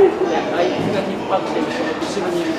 あいつが引っ張ってその後ろにいる。